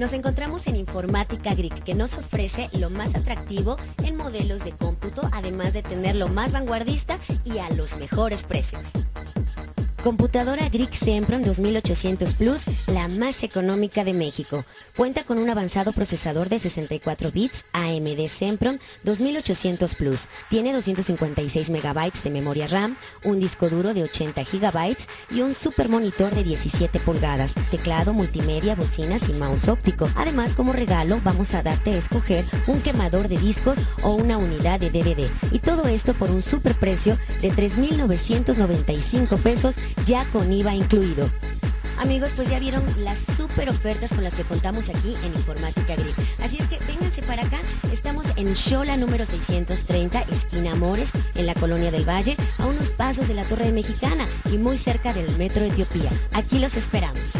Nos encontramos en Informática Greek, que nos ofrece lo más atractivo en modelos de cómputo, además de tener lo más vanguardista y a los mejores precios. Computadora Greek Sempron 2800 Plus, la más económica de México. Cuenta con un avanzado procesador de 64 bits AMD Sempron 2800 Plus. Tiene 256 megabytes de memoria RAM, un disco duro de 80 gigabytes y un super monitor de 17 pulgadas, teclado multimedia, bocinas y mouse óptico. Además, como regalo, vamos a darte a escoger un quemador de discos o una unidad de DVD. Y todo esto por un super precio de 3.995 pesos ya con IVA incluido. Amigos, pues ya vieron las super ofertas con las que contamos aquí en Informática Grid. Así es que vénganse para acá. Estamos en Shola número 630, esquina Amores, en la colonia del Valle, a unos pasos de la Torre Mexicana y muy cerca del Metro Etiopía. Aquí los esperamos.